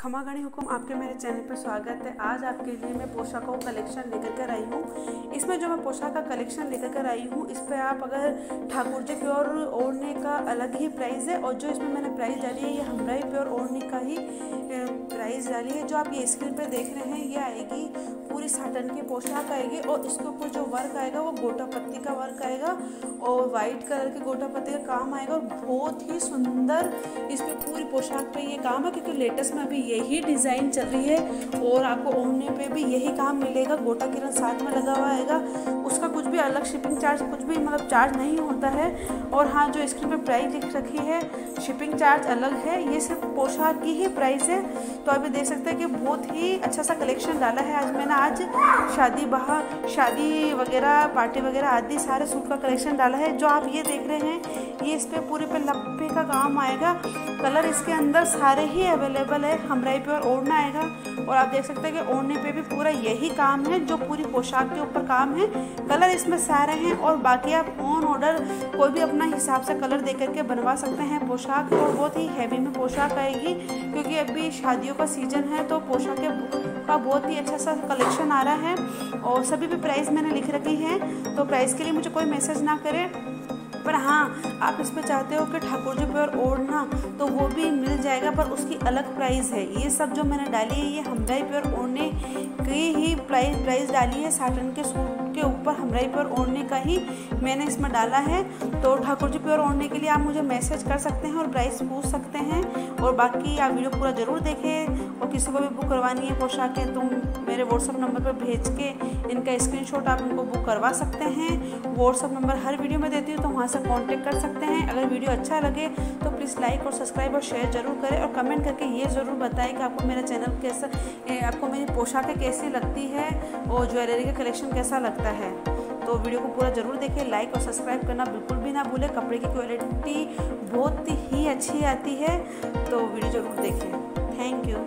खमा गणी हुकुम आपके मेरे चैनल पर स्वागत है। आज आपके लिए मैं पोशाकों कलेक्शन लेकर कर आई हूँ। इसमें जो मैं पोशाक का कलेक्शन लेकर कर आई हूँ, इस पर आप अगर ठाकुर जी प्योर ओढ़ने का अलग ही प्राइस है और जो इसमें मैंने प्राइस डाली है, ये हमराई प्योर ओढ़ने का ही प्राइस डाली है। जो आप ये स्क्रीन पर देख रहे हैं, ये आएगी, पूरी साटन की पोशाक आएगी और इसके ऊपर जो वर्क आएगा, वो गोटा पत्ती का वर्क आएगा और वाइट कलर के गोटा पत्ती का काम आएगा। और बहुत ही सुंदर इस पर पूरी पोशाक पे ये काम है, क्योंकि लेटेस्ट में अभी यही डिज़ाइन चल रही है और आपको ओढ़ने पे भी यही काम मिलेगा। गोटा किरण साथ में लगा हुआ आएगा। उसका कुछ भी अलग शिपिंग चार्ज कुछ भी मतलब चार्ज नहीं होता है। और हाँ जो स्क्रीन पे प्राइस लिख रखी है शिपिंग चार्ज अलग है। ये सिर्फ़ पोशाक की ही प्राइस है। तो अभी देख सकते हैं कि बहुत ही अच्छा सा कलेक्शन डाला है आज। मैंने आज शादी बहा, शादी वगैरह पार्टी वगैरह आदि सारे सूट का कलेक्शन डाला है। जो आप ये देख रहे हैं, ये इस पर पूरे पे लप्पे का काम आएगा। कलर इसके अंदर सारे ही अवेलेबल है। हमराई पे और ओढ़ना आएगा और आप देख सकते हैं कि ओढ़ने पे भी पूरा यही काम है, जो पूरी पोशाक के ऊपर काम है। कलर इसमें सारे हैं और बाकी आप ऑन ऑर्डर कोई भी अपना हिसाब से कलर दे करके बनवा सकते हैं पोशाक। और बहुत ही हैवी में पोशाक आएगी, क्योंकि अभी शादियों का सीज़न है तो पोशाक का बहुत ही अच्छा सा कलेक्शन आ रहा है। और सभी भी प्राइस मैंने लिख रखी है तो प्राइस के लिए मुझे कोई मैसेज ना करे। पर हाँ आप इस पर चाहते हो कि ठाकुर जी प्योर ओढ़ना तो वो भी मिल जाएगा, पर उसकी अलग प्राइस है। ये सब जो मैंने डाली है, ये हमदाई प्योर ओढ़ने की ही प्राइस प्राइस डाली है साटन के सूट ऊपर प्योर ओढ़ने का ही मैंने इसमें डाला है। तो ठाकुर जी प्योर ओढ़ने के लिए आप मुझे मैसेज कर सकते हैं और प्राइस पूछ सकते हैं। और बाकी आप वीडियो पूरा ज़रूर देखें और किसी को भी बुक करवानी है, पोशाकें तो मेरे व्हाट्सअप नंबर पर भेज के इनका स्क्रीनशॉट आप उनको बुक करवा सकते हैं। व्हाट्सअप नंबर हर वीडियो में देती हूँ तो वहाँ से कॉन्टेक्ट कर सकते हैं। अगर वीडियो अच्छा लगे तो प्लीज़ लाइक और सब्सक्राइब और शेयर ज़रूर करें और कमेंट करके ये ज़रूर बताएँ कि आपको मेरा चैनल कैसा आपको मेरी पोशाकें कैसी लगती है और ज्वेलरी का कलेक्शन कैसा लगता है। तो वीडियो को पूरा ज़रूर देखें लाइक और सब्सक्राइब करना बिल्कुल भी ना भूलें। कपड़े की क्वालिटी बहुत ही अच्छी आती है तो वीडियो ज़रूर देखें थैंक यू